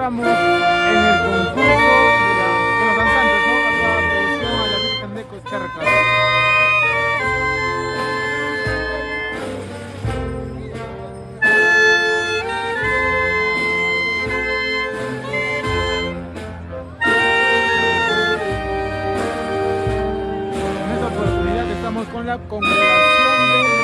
encontramos en el concurso de, la, de los danzantes, ¿no? Acá producción a la Virgen de Cocharca. En esta oportunidad estamos con la congregación de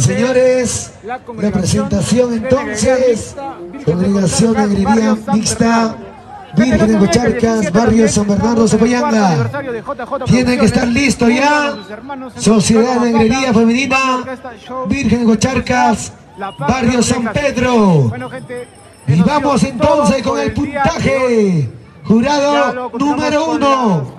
Señoras presentación y de señores, la presentación de entonces, Congregación Mixta, Negrería Mixta, Virgen de Cocharcas, Barrio San Bernardo, Zapayanga. Tienen que estar listos ya. Sociedad Negrería Femenina, Virgen de Cocharcas, Barrio San Pedro. Y vamos entonces con el puntaje. Jurado número uno.